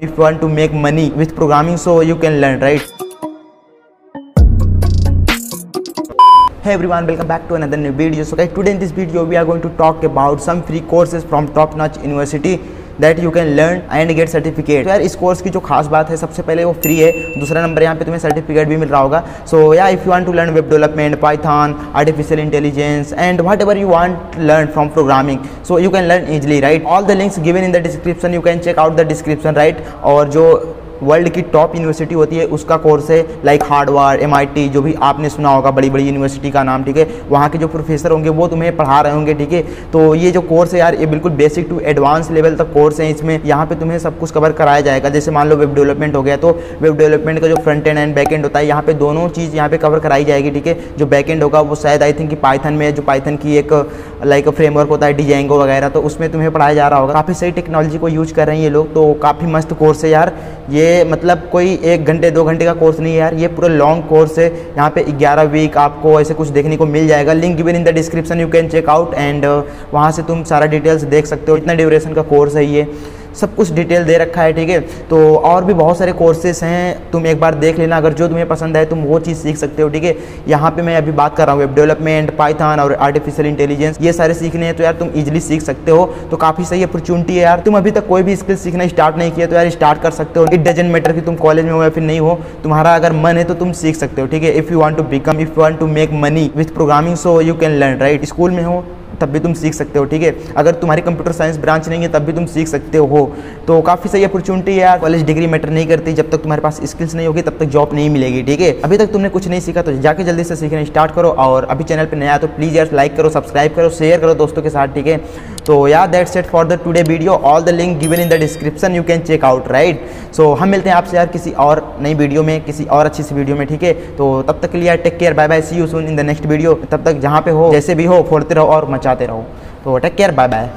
if you want to make money with programming so you can learn right? Hey everyone welcome back to another new video. So guys today in this video we are going to talk about some free courses from top notch university that you can learn and get certificate यार, इस course की जो खास बात है, सबसे पहले वो फ्री है। दूसरा नंबर यहाँ पे तुम्हें सर्टिफिकेट भी मिल रहा होगा। सो या if you want to learn web development Python artificial intelligence and whatever you want learn from programming so you can learn easily right all the links given in the description you can check out the description right और जो world की top university होती है, उसका course है like hardware M जो भी आपने सुना होगा बड़ी बड़ी यूनिवर्सिटी का नाम, ठीक है? वहाँ के जो प्रोफेसर होंगे, वो तुम्हें पढ़ा रहे होंगे, ठीक है? तो ये जो कोर्स है यार, ये बिल्कुल बेसिक टू एडवांस लेवल तक कोर्स है इसमें। यहाँ पे तुम्हें सब कुछ कवर कराया जाएगा। जैसे मान लो वेब डेवलपमेंट हो गया तो वेब डेवलपमेंट का जो front end and back end होता है, यहाँ पे दोनों चीज़ यहाँ पे कवर कराई जाएगी, ठीक है? जो बैक एंड होगा, वो शायद आई थिंक पाइथन में जो पाइथन की एक लाइक फ्रेमवर्क होता है डिजाइंगो वगैरह तो उसमें तुम्हें पढ़ाया जा रहा होगा। काफ़ी सही टेक्नोलॉजी को यूज़ कर रहे हैं ये लोग तो काफ़ी मस्त कोर्स है यार। ये मतलब कोई एक घंटे, दो घंटे का कोर्स नहीं है यार, ये पूरा लॉन्ग कोर्स है। यहाँ पे 11 वीक आपको ऐसे कुछ देखने को मिल जाएगा। Link given in the description you can check out and वहाँ से तुम सारा डिटेल्स देख सकते हो। इतना ड्यूरेशन का कोर्स है ये। सब कुछ डिटेल दे रखा है, ठीक है? तो और भी बहुत सारे कोर्सेस हैं, तुम एक बार देख लेना, अगर जो तुम्हें पसंद है तुम वो चीज़ सीख सकते हो, ठीक है? यहाँ पे मैं अभी बात कर रहा हूँ वेब डेवलपमेंट पाइथन और आर्टिफिशियल इंटेलिजेंस ये सारे सीखने हैं तो यार तुम इजिली सीख सकते हो तो काफ़ी सही अपॉर्चुनिटी है यार। तुम अभी तक कोई भी स्किल सीखना स्टार्ट नहीं किया तो यार स्टार्ट कर सकते हो। इट डजेंट मैटर कि तुम कॉलेज में हो या फिर नहीं हो, तुम्हारा अगर मन है तो तुम सीख सकते हो, ठीक है? If you want to become if you want to make money with programming so you can learn right school में हो तब भी तुम सीख सकते हो, ठीक है? अगर तुम्हारी कंप्यूटर साइंस ब्रांच नहीं है, तब भी तुम सीख सकते हो। तो काफ़ी सही अपॉर्चुनिटी है यार। कॉलेज डिग्री मैटर नहीं करती, जब तक तुम्हारे पास स्किल्स नहीं होगी, तब तक जॉब नहीं मिलेगी, ठीक है? अभी तक तुमने कुछ नहीं सीखा तो जाके जल्दी से सीखना स्टार्ट करो। और अभी चैनल पर नया तो प्लीज़ यार लाइक करो सब्सक्राइब करो शेयर करो दोस्तों के साथ, ठीक है? तो यार that's it for the today video all the link given in the description you can check out right so हम मिलते हैं आपसे यार किसी और नई वीडियो में, किसी और अच्छी सी वीडियो में, ठीक है? तो तब तक के लिए take care bye bye see you soon in the next video तब तक जहाँ पे हो, जैसे भी हो, फोड़ते रहो और मचाते रहो। तो टेक केयर बाय बाय